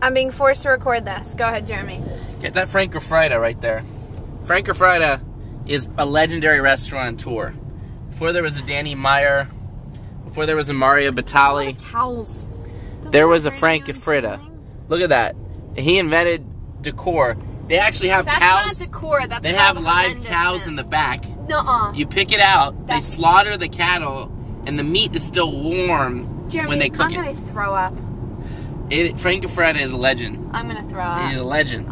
I'm being forced to record this. Go ahead, Jeremy. Get that Frankfurter right there. Frankfurter is a legendary restaurateur. Before there was a Danny Meyer, before there was a Mario Batali, Cows. there was a Frank Frida. Look at that. He invented decor. They actually have That's cows. not decor. That's They have live cows in the back. Nuh-uh. You pick it out, they slaughter the cattle, and the meat is still warm Jeremy, when they cook I'm it. gonna throw up. It. Frankfurter is a legend. I'm gonna throw He is up. a legend.